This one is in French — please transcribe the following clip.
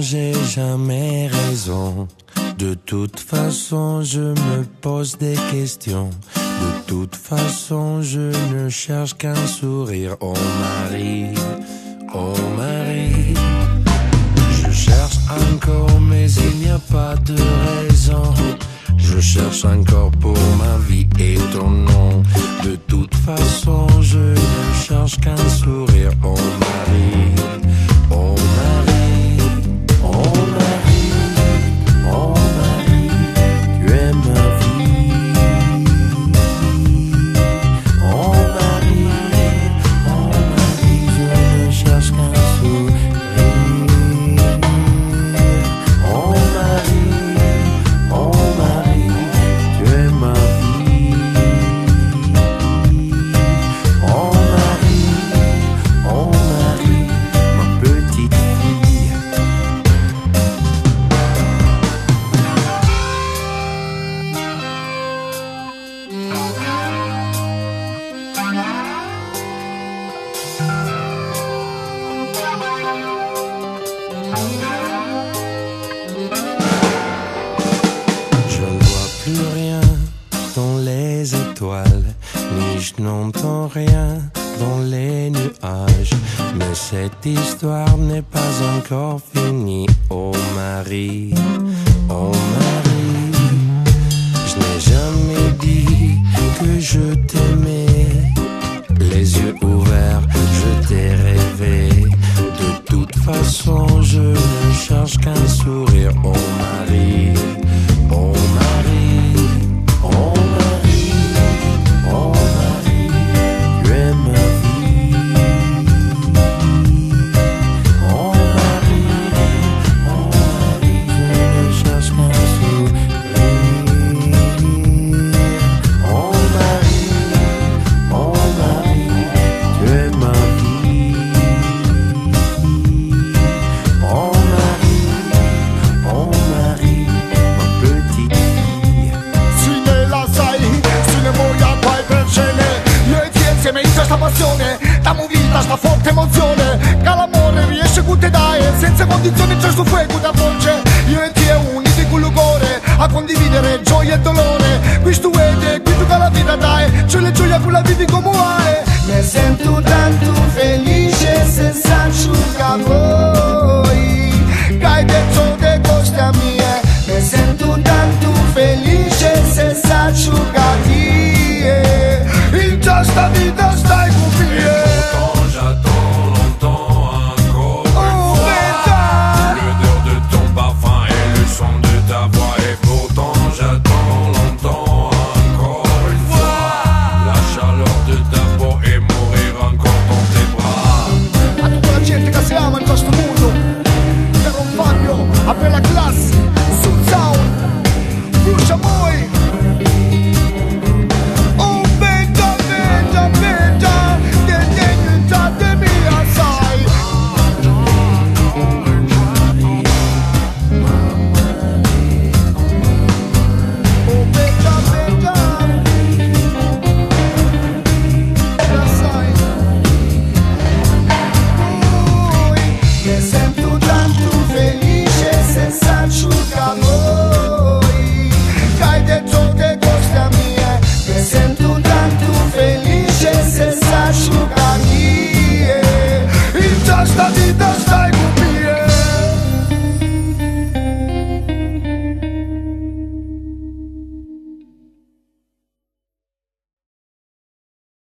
j'ai jamais raison. De toute façon, je me pose des questions. De toute façon, je ne cherche qu'un sourire. Oh Marie, oh Marie. Je cherche encore, mais il n'y a pas de raison. Je cherche encore pour ma vie et ton nom. De toute façon, je ne cherche qu'un sourire. Oh Marie. Je n'entends rien dans les nuages. Mais cette histoire n'est pas encore finie. Oh Marie, oh Marie, je n'ai jamais dit que je t'aimais. Les yeux ouverts, je t'ai rêvé. De toute façon, je ne cherche qu'un sourire. Oh passione Damo vita a sta forte emozione. Che l'amore riesce a te dai Senza condizioni c'è sto fuoco da voce Io e te uniti con l'ugore A condividere gioia e dolore. Questo vede, questo che la vita dai C'è le gioia con la vivi come vuoi. Mi sento tanto felice senza asciuga voi Che hai detto che costa mia Mi sento tanto felice senza asciugati In questa vita stai